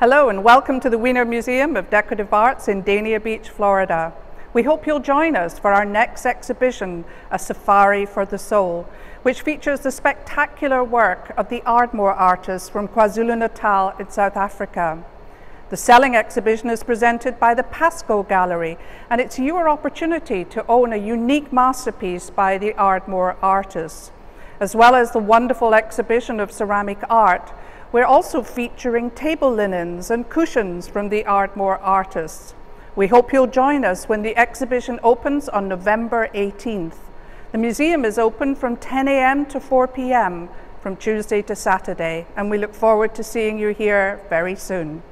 Hello and welcome to the Wiener Museum of Decorative Arts in Dania Beach, Florida. We hope you'll join us for our next exhibition, A Safari for the Soul, which features the spectacular work of the Ardmore artists from KwaZulu-Natal in South Africa. The selling exhibition is presented by the Pasco Gallery, and it's your opportunity to own a unique masterpiece by the Ardmore artists. As well as the wonderful exhibition of ceramic art, we're also featuring table linens and cushions from the Ardmore artists. We hope you'll join us when the exhibition opens on November 18th. The museum is open from 10 a.m. to 4 p.m. from Tuesday to Saturday, and we look forward to seeing you here very soon.